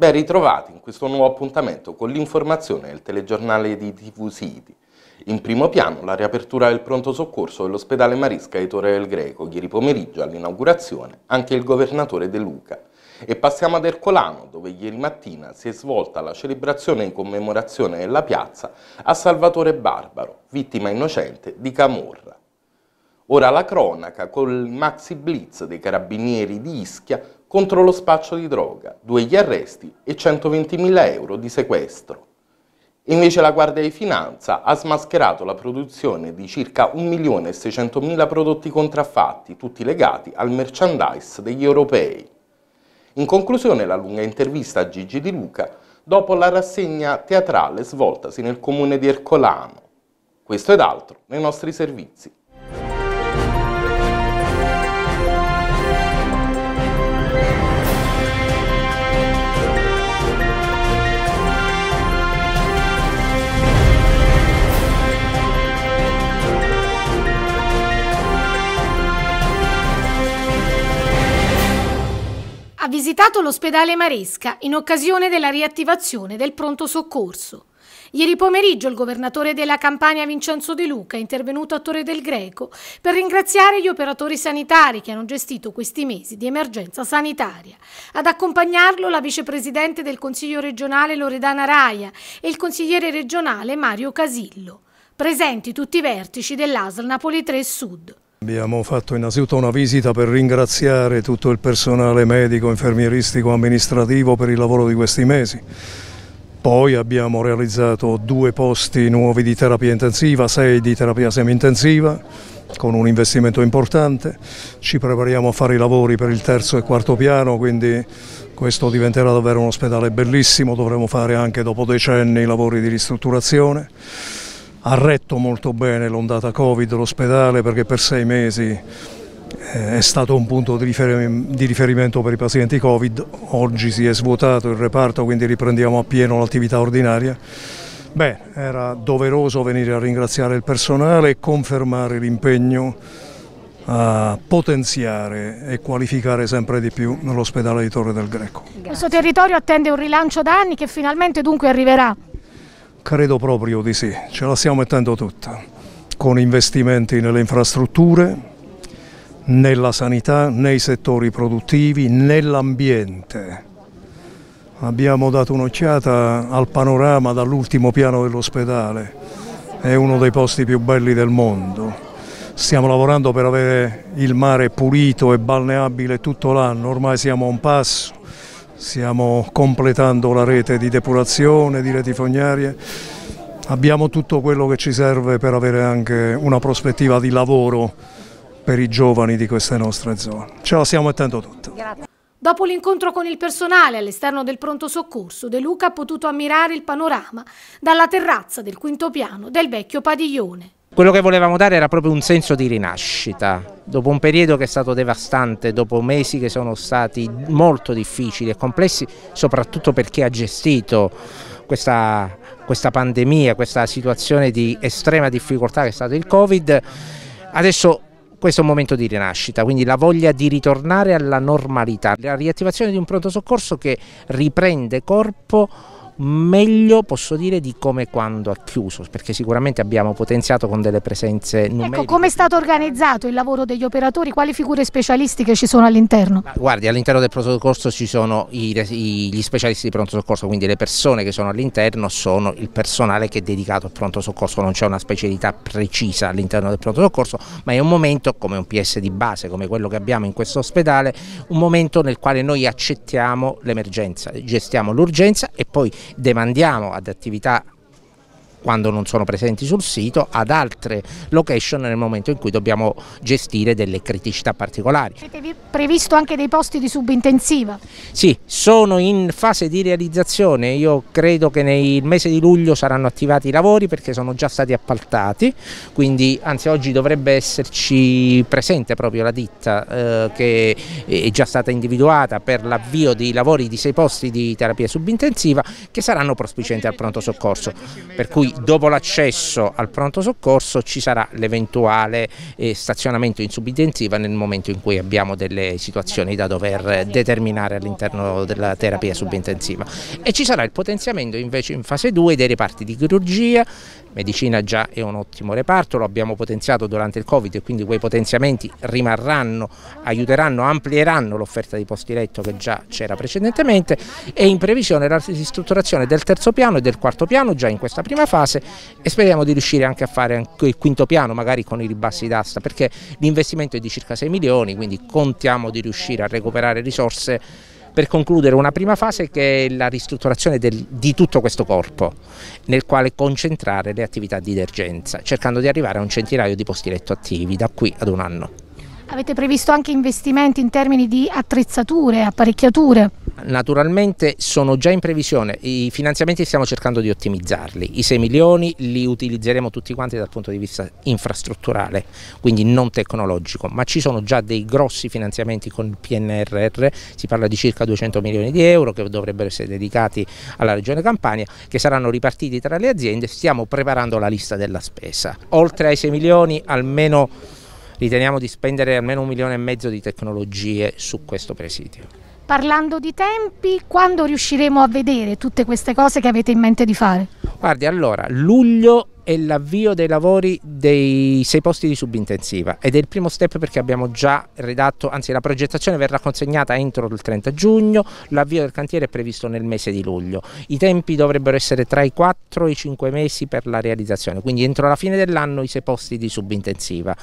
Ben ritrovati in questo nuovo appuntamento con l'informazione del telegiornale di TV City. In primo piano la riapertura del pronto soccorso dell'ospedale Marisca di Torre del Greco, ieri pomeriggio all'inaugurazione anche il governatore De Luca. E passiamo ad Ercolano, dove ieri mattina si è svolta la celebrazione in commemorazione della piazza a Salvatore Barbaro, vittima innocente di Camorra. Ora la cronaca col maxi blitz dei carabinieri di Ischia contro lo spaccio di droga, due gli arresti e 120.000 euro di sequestro. Invece la Guardia di Finanza ha smascherato la produzione di circa 1.600.000 prodotti contraffatti, tutti legati al merchandise degli europei. In conclusione la lunga intervista a Gigi Di Luca dopo la rassegna teatrale svoltasi nel comune di Ercolano. Questo ed altro nei nostri servizi. Visitato l'ospedale Maresca in occasione della riattivazione del pronto soccorso. Ieri pomeriggio il governatore della Campania Vincenzo De Luca è intervenuto a Torre del Greco per ringraziare gli operatori sanitari che hanno gestito questi mesi di emergenza sanitaria. Ad accompagnarlo la vicepresidente del Consiglio regionale Loredana Raia e il consigliere regionale Mario Casillo. Presenti tutti i vertici dell'ASL Napoli 3 Sud. Abbiamo fatto innanzitutto una visita per ringraziare tutto il personale medico, infermieristico, amministrativo per il lavoro di questi mesi. Poi abbiamo realizzato due posti nuovi di terapia intensiva, sei di terapia semi-intensiva, con un investimento importante. Ci prepariamo a fare i lavori per il terzo e quarto piano, quindi questo diventerà davvero un ospedale bellissimo, dovremo fare anche dopo decenni i lavori di ristrutturazione ha retto molto bene l'ondata Covid l'ospedale perché per sei mesi eh, è stato un punto di riferimento per i pazienti Covid, oggi si è svuotato il reparto quindi riprendiamo a pieno l'attività ordinaria. Beh, era doveroso venire a ringraziare il personale e confermare l'impegno a potenziare e qualificare sempre di più l'ospedale di Torre del Greco. Questo territorio attende un rilancio da anni che finalmente dunque arriverà. Credo proprio di sì, ce la stiamo mettendo tutta, con investimenti nelle infrastrutture, nella sanità, nei settori produttivi, nell'ambiente. Abbiamo dato un'occhiata al panorama dall'ultimo piano dell'ospedale, è uno dei posti più belli del mondo. Stiamo lavorando per avere il mare pulito e balneabile tutto l'anno, ormai siamo a un passo stiamo completando la rete di depurazione, di reti fognarie, abbiamo tutto quello che ci serve per avere anche una prospettiva di lavoro per i giovani di queste nostre zone. Ce la stiamo mettendo tutta. Dopo l'incontro con il personale all'esterno del pronto soccorso, De Luca ha potuto ammirare il panorama dalla terrazza del quinto piano del vecchio padiglione. Quello che volevamo dare era proprio un senso di rinascita, dopo un periodo che è stato devastante, dopo mesi che sono stati molto difficili e complessi, soprattutto per chi ha gestito questa, questa pandemia, questa situazione di estrema difficoltà che è stato il Covid, adesso questo è un momento di rinascita, quindi la voglia di ritornare alla normalità, la riattivazione di un pronto soccorso che riprende corpo meglio posso dire di come quando ha chiuso perché sicuramente abbiamo potenziato con delle presenze ecco, numeriche. Ecco, come è stato organizzato il lavoro degli operatori? Quali figure specialistiche ci sono all'interno? Guardi, all'interno del pronto soccorso ci sono i, i, gli specialisti di pronto soccorso, quindi le persone che sono all'interno sono il personale che è dedicato al pronto soccorso, non c'è una specialità precisa all'interno del pronto soccorso, ma è un momento come un PS di base, come quello che abbiamo in questo ospedale, un momento nel quale noi accettiamo l'emergenza, gestiamo l'urgenza e poi demandiamo ad attività quando non sono presenti sul sito, ad altre location nel momento in cui dobbiamo gestire delle criticità particolari. Avete previsto anche dei posti di subintensiva? Sì, sono in fase di realizzazione, io credo che nel mese di luglio saranno attivati i lavori perché sono già stati appaltati, quindi anzi oggi dovrebbe esserci presente proprio la ditta eh, che è già stata individuata per l'avvio dei lavori di sei posti di terapia subintensiva che saranno prospicenti al pronto soccorso, per cui dopo l'accesso al pronto soccorso ci sarà l'eventuale eh, stazionamento in subintensiva nel momento in cui abbiamo delle situazioni da dover determinare all'interno della terapia subintensiva. E ci sarà il potenziamento invece in fase 2 dei reparti di chirurgia, medicina già è un ottimo reparto, lo abbiamo potenziato durante il Covid e quindi quei potenziamenti rimarranno, aiuteranno, amplieranno l'offerta di posti letto che già c'era precedentemente e in previsione la ristrutturazione del terzo piano e del quarto piano già in questa prima fase e speriamo di riuscire anche a fare il quinto piano magari con i ribassi d'asta perché l'investimento è di circa 6 milioni quindi contiamo di riuscire a recuperare risorse per concludere una prima fase che è la ristrutturazione del, di tutto questo corpo nel quale concentrare le attività di emergenza cercando di arrivare a un centinaio di posti letto attivi da qui ad un anno. Avete previsto anche investimenti in termini di attrezzature, apparecchiature? Naturalmente sono già in previsione, i finanziamenti stiamo cercando di ottimizzarli, i 6 milioni li utilizzeremo tutti quanti dal punto di vista infrastrutturale, quindi non tecnologico, ma ci sono già dei grossi finanziamenti con il PNRR, si parla di circa 200 milioni di euro che dovrebbero essere dedicati alla Regione Campania, che saranno ripartiti tra le aziende, stiamo preparando la lista della spesa. Oltre ai 6 milioni almeno riteniamo di spendere almeno un milione e mezzo di tecnologie su questo presidio. Parlando di tempi, quando riusciremo a vedere tutte queste cose che avete in mente di fare? Guardi, allora, luglio è l'avvio dei lavori dei sei posti di subintensiva ed è il primo step perché abbiamo già redatto, anzi la progettazione verrà consegnata entro il 30 giugno, l'avvio del cantiere è previsto nel mese di luglio. I tempi dovrebbero essere tra i 4 e i 5 mesi per la realizzazione, quindi entro la fine dell'anno i sei posti di subintensiva.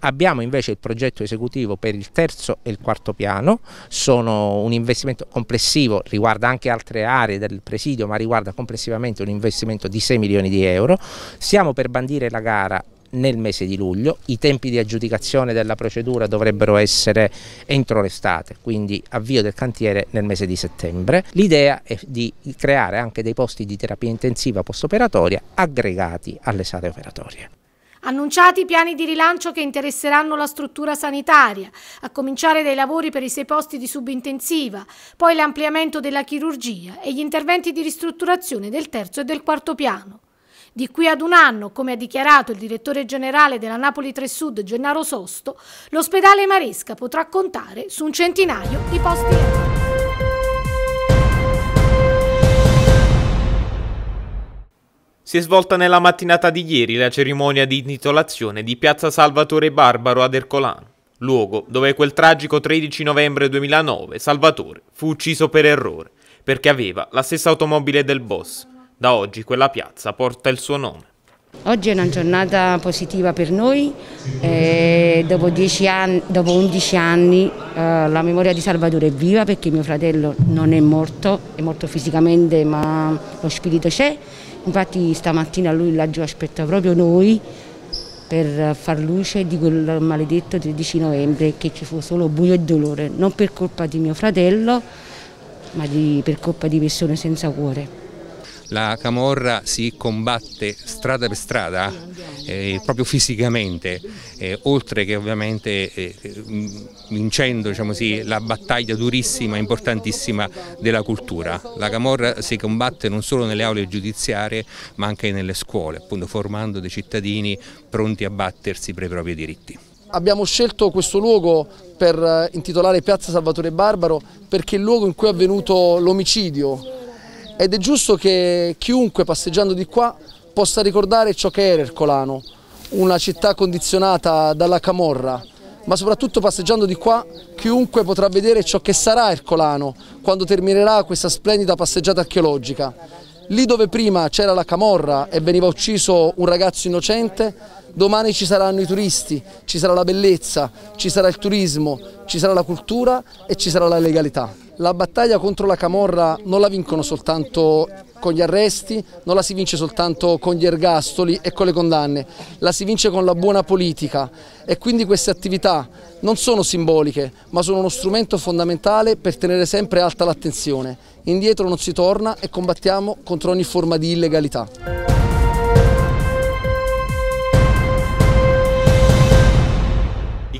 Abbiamo invece il progetto esecutivo per il terzo e il quarto piano, sono un investimento complessivo, riguarda anche altre aree del presidio, ma riguarda complessivamente un investimento di 6 milioni di euro. Stiamo per bandire la gara nel mese di luglio, i tempi di aggiudicazione della procedura dovrebbero essere entro l'estate, quindi avvio del cantiere nel mese di settembre. L'idea è di creare anche dei posti di terapia intensiva post-operatoria aggregati alle sale operatorie. Annunciati piani di rilancio che interesseranno la struttura sanitaria, a cominciare dai lavori per i sei posti di subintensiva, poi l'ampliamento della chirurgia e gli interventi di ristrutturazione del terzo e del quarto piano. Di qui ad un anno, come ha dichiarato il direttore generale della Napoli 3 Sud Gennaro Sosto, l'ospedale Maresca potrà contare su un centinaio di posti letto. Si è svolta nella mattinata di ieri la cerimonia di intitolazione di Piazza Salvatore Barbaro ad Ercolano, luogo dove quel tragico 13 novembre 2009 Salvatore fu ucciso per errore, perché aveva la stessa automobile del boss, da oggi quella piazza porta il suo nome. Oggi è una giornata positiva per noi, eh, dopo, anni, dopo, 11 anni eh, la memoria di Salvatore è viva perché mio fratello non è morto, è morto fisicamente ma lo spirito c'è, infatti stamattina lui laggiù aspetta proprio noi per far luce di quel maledetto 13 novembre che ci fu solo buio e dolore, non per colpa di mio fratello ma di, per colpa di persone senza cuore la camorra si combatte strada per strada, eh, proprio fisicamente, eh, oltre che ovviamente eh, vincendo diciamo così, la battaglia durissima, importantissima della cultura. La camorra si combatte non solo nelle aule giudiziarie ma anche nelle scuole, appunto formando dei cittadini pronti a battersi per i propri diritti. Abbiamo scelto questo luogo per eh, intitolare Piazza Salvatore Barbaro perché è il luogo in cui è avvenuto l'omicidio ed è giusto che chiunque passeggiando di qua possa ricordare ciò che era Ercolano, una città condizionata dalla camorra, ma soprattutto passeggiando di qua chiunque potrà vedere ciò che sarà Ercolano quando terminerà questa splendida passeggiata archeologica. Lì dove prima c'era la camorra e veniva ucciso un ragazzo innocente, domani ci saranno i turisti, ci sarà la bellezza, ci sarà il turismo, ci sarà la cultura e ci sarà la legalità. La battaglia contro la Camorra non la vincono soltanto con gli arresti, non la si vince soltanto con gli ergastoli e con le condanne, la si vince con la buona politica e quindi queste attività non sono simboliche ma sono uno strumento fondamentale per tenere sempre alta l'attenzione. Indietro non si torna e combattiamo contro ogni forma di illegalità.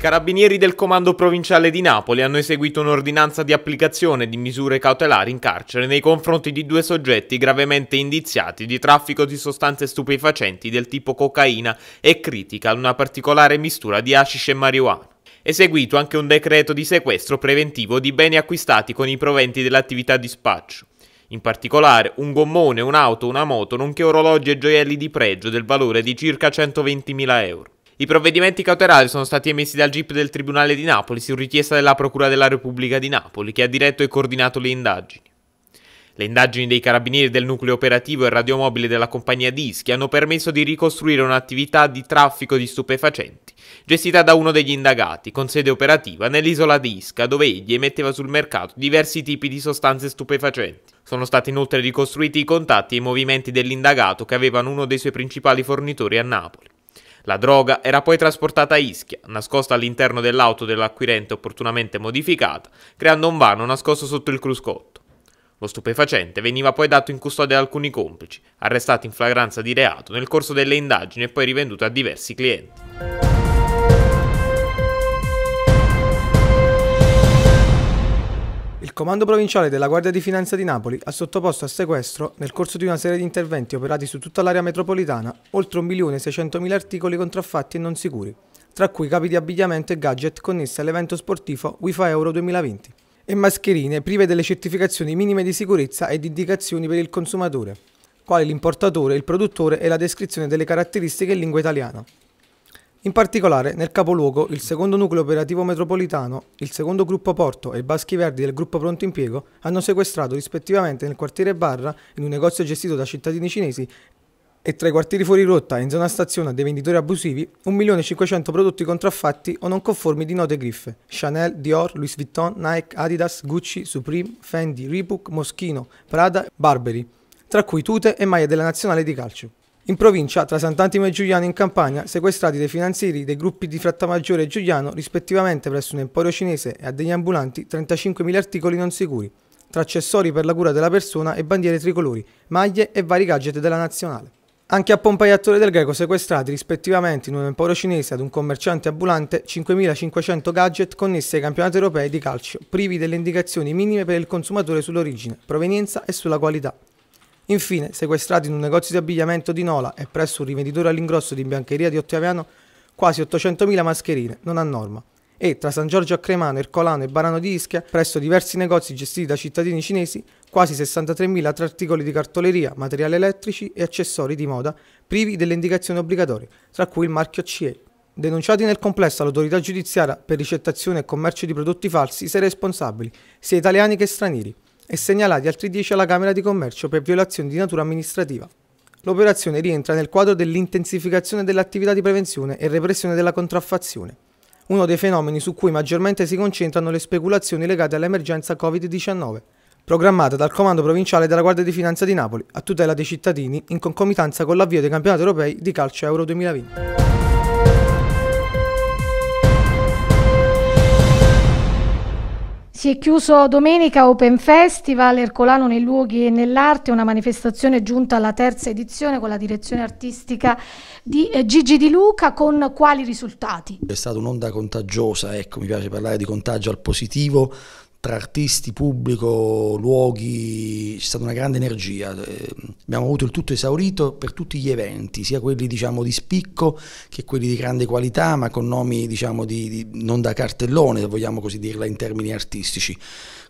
Carabinieri del comando provinciale di Napoli hanno eseguito un'ordinanza di applicazione di misure cautelari in carcere nei confronti di due soggetti gravemente indiziati di traffico di sostanze stupefacenti del tipo cocaina e critica una particolare mistura di hashish e marijuana. Eseguito anche un decreto di sequestro preventivo di beni acquistati con i proventi dell'attività di spaccio. In particolare un gommone, un'auto, una moto, nonché orologi e gioielli di pregio del valore di circa 120.000 euro. I provvedimenti cautelari sono stati emessi dal GIP del Tribunale di Napoli su richiesta della Procura della Repubblica di Napoli, che ha diretto e coordinato le indagini. Le indagini dei carabinieri del nucleo operativo e radiomobile della compagnia Dischi hanno permesso di ricostruire un'attività di traffico di stupefacenti, gestita da uno degli indagati, con sede operativa nell'isola di Isca, dove egli emetteva sul mercato diversi tipi di sostanze stupefacenti. Sono stati inoltre ricostruiti i contatti e i movimenti dell'indagato che avevano uno dei suoi principali fornitori a Napoli. La droga era poi trasportata a Ischia, nascosta all'interno dell'auto dell'acquirente opportunamente modificata, creando un vano nascosto sotto il cruscotto. Lo stupefacente veniva poi dato in custodia ad alcuni complici, arrestati in flagranza di reato nel corso delle indagini e poi rivenduto a diversi clienti. Il Comando Provinciale della Guardia di Finanza di Napoli ha sottoposto a sequestro, nel corso di una serie di interventi operati su tutta l'area metropolitana, oltre 1.600.000 articoli contraffatti e non sicuri, tra cui capi di abbigliamento e gadget connessi all'evento sportivo UEFA Euro 2020, e mascherine prive delle certificazioni minime di sicurezza e di indicazioni per il consumatore, quali l'importatore, il produttore e la descrizione delle caratteristiche in lingua italiana. In particolare, nel capoluogo, il secondo nucleo operativo metropolitano, il secondo gruppo Porto e i Baschi Verdi del gruppo Pronto Impiego hanno sequestrato rispettivamente nel quartiere Barra, in un negozio gestito da cittadini cinesi, e tra i quartieri fuori rotta e in zona stazione dei venditori abusivi 1.500.000 prodotti contraffatti o non conformi di note griffe Chanel, Dior, Louis Vuitton, Nike, Adidas, Gucci, Supreme, Fendi, Reebok, Moschino, Prada, Barberi, tra cui tute e maglie della nazionale di calcio. In provincia, tra Sant'Antimo e Giuliano in Campania, sequestrati dai finanzieri dei gruppi di Frattamaggiore e Giuliano, rispettivamente presso un emporio cinese e a degli ambulanti, 35.000 articoli non sicuri, tra accessori per la cura della persona e bandiere tricolori, maglie e vari gadget della nazionale. Anche a Pompei e Attore del Greco sequestrati rispettivamente in un emporio cinese ad un commerciante ambulante 5.500 gadget connessi ai campionati europei di calcio, privi delle indicazioni minime per il consumatore sull'origine, provenienza e sulla qualità. Infine, sequestrati in un negozio di abbigliamento di Nola e presso un rivenditore all'ingrosso di biancheria di Ottaviano, quasi 800.000 mascherine, non a norma. E tra San Giorgio a Cremano, Ercolano e Barano di Ischia, presso diversi negozi gestiti da cittadini cinesi, quasi 63.000 tra articoli di cartoleria, materiali elettrici e accessori di moda, privi delle indicazioni obbligatorie, tra cui il marchio CE. Denunciati nel complesso all'autorità giudiziaria per ricettazione e commercio di prodotti falsi, sei responsabili, sia italiani che stranieri e segnalati altri 10 alla Camera di Commercio per violazioni di natura amministrativa. L'operazione rientra nel quadro dell'intensificazione dell'attività di prevenzione e repressione della contraffazione, uno dei fenomeni su cui maggiormente si concentrano le speculazioni legate all'emergenza Covid-19, programmata dal Comando Provinciale della Guardia di Finanza di Napoli a tutela dei cittadini in concomitanza con l'avvio dei campionati europei di calcio Euro 2020. Si è chiuso domenica Open Festival Ercolano nei luoghi e nell'arte, una manifestazione giunta alla terza edizione con la direzione artistica di eh, Gigi Di Luca. Con quali risultati? È stata un'onda contagiosa, ecco, mi piace parlare di contagio al positivo tra artisti, pubblico, luoghi, c'è stata una grande energia. Eh, abbiamo avuto il tutto esaurito per tutti gli eventi, sia quelli diciamo, di spicco che quelli di grande qualità, ma con nomi diciamo, di, di, non da cartellone, se vogliamo così dirla in termini artistici.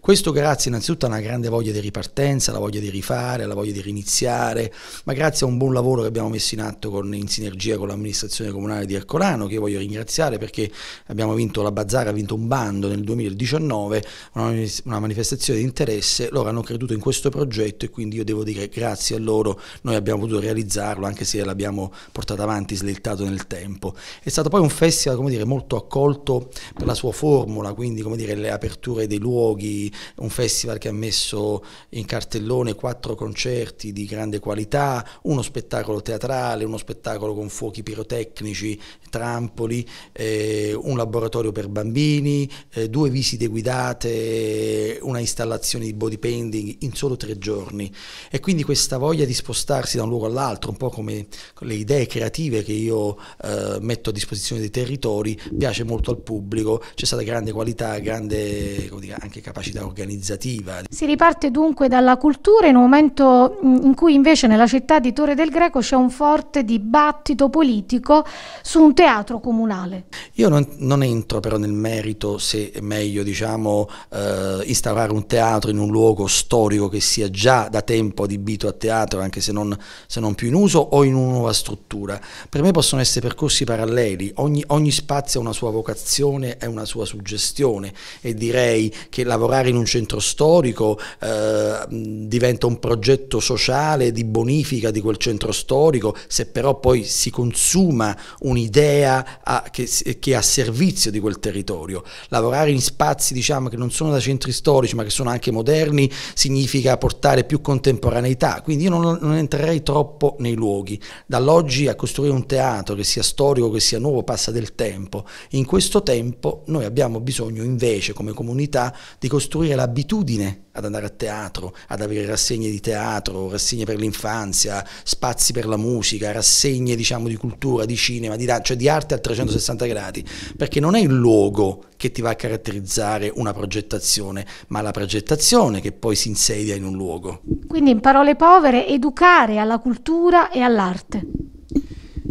Questo grazie innanzitutto a una grande voglia di ripartenza, la voglia di rifare, la voglia di riniziare, ma grazie a un buon lavoro che abbiamo messo in atto con, in sinergia con l'amministrazione comunale di Ercolano, che io voglio ringraziare perché abbiamo vinto la Bazzara, ha vinto un bando nel 2019, una, manifestazione di interesse, loro hanno creduto in questo progetto e quindi io devo dire grazie a loro noi abbiamo potuto realizzarlo anche se l'abbiamo portato avanti, slittato nel tempo. È stato poi un festival come dire, molto accolto per la sua formula, quindi come dire, le aperture dei luoghi, un festival che ha messo in cartellone quattro concerti di grande qualità, uno spettacolo teatrale, uno spettacolo con fuochi pirotecnici, trampoli, eh, un laboratorio per bambini, eh, due visite guidate eh, una installazione di body painting in solo tre giorni e quindi questa voglia di spostarsi da un luogo all'altro, un po' come le idee creative che io eh, metto a disposizione dei territori, piace molto al pubblico, c'è stata grande qualità, grande dire, anche capacità organizzativa. Si riparte dunque dalla cultura in un momento in cui invece nella città di Torre del Greco c'è un forte dibattito politico su un teatro comunale. Io non, non entro però nel merito se è meglio diciamo, eh, instaurare un teatro in un luogo storico che sia già da tempo adibito a teatro, anche se non, se non più in uso, o in una nuova struttura. Per me possono essere percorsi paralleli, ogni, ogni spazio ha una sua vocazione e una sua suggestione e direi che lavorare in un centro storico eh, diventa un progetto sociale di bonifica di quel centro storico, se però poi si consuma un'idea che, che è a servizio di quel territorio. Lavorare in spazi diciamo, che non sono da centri storici ma che sono anche moderni significa portare più contemporaneità, quindi io non, non entrerei troppo nei luoghi. Dall'oggi a costruire un teatro che sia storico, che sia nuovo, passa del tempo. In questo tempo noi abbiamo bisogno invece come comunità di costruire l'abitudine ad andare a teatro, ad avere rassegne di teatro, rassegne per l'infanzia, spazi per la musica, rassegne diciamo di cultura, di cinema, di, cioè di arte a 360 gradi, perché non è il luogo che ti va a caratterizzare una progettazione, ma la progettazione che poi si insedia in un luogo. Quindi in parole povere, educare alla cultura e all'arte.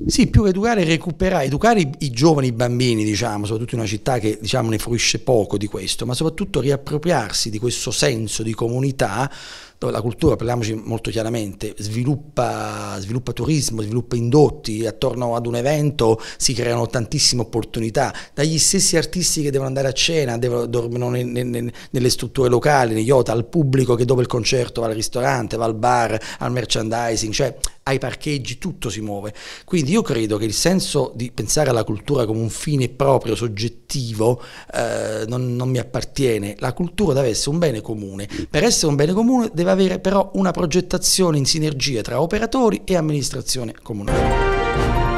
Sì, più che educare, recuperare, educare i, i, giovani, i bambini, diciamo, soprattutto in una città che diciamo, ne fruisce poco di questo, ma soprattutto riappropriarsi di questo senso di comunità dove la cultura, parliamoci molto chiaramente, sviluppa, sviluppa, turismo, sviluppa indotti, attorno ad un evento si creano tantissime opportunità, dagli stessi artisti che devono andare a cena, devono, dormono ne, ne, nelle strutture locali, negli hotel, al pubblico che dopo il concerto va al ristorante, va al bar, al merchandising, cioè ai parcheggi, tutto si muove. Quindi io credo che il senso di pensare alla cultura come un fine proprio, soggettivo, eh, non, non mi appartiene. La cultura deve essere un bene comune. Per essere un bene comune deve avere però una progettazione in sinergia tra operatori e amministrazione comunale.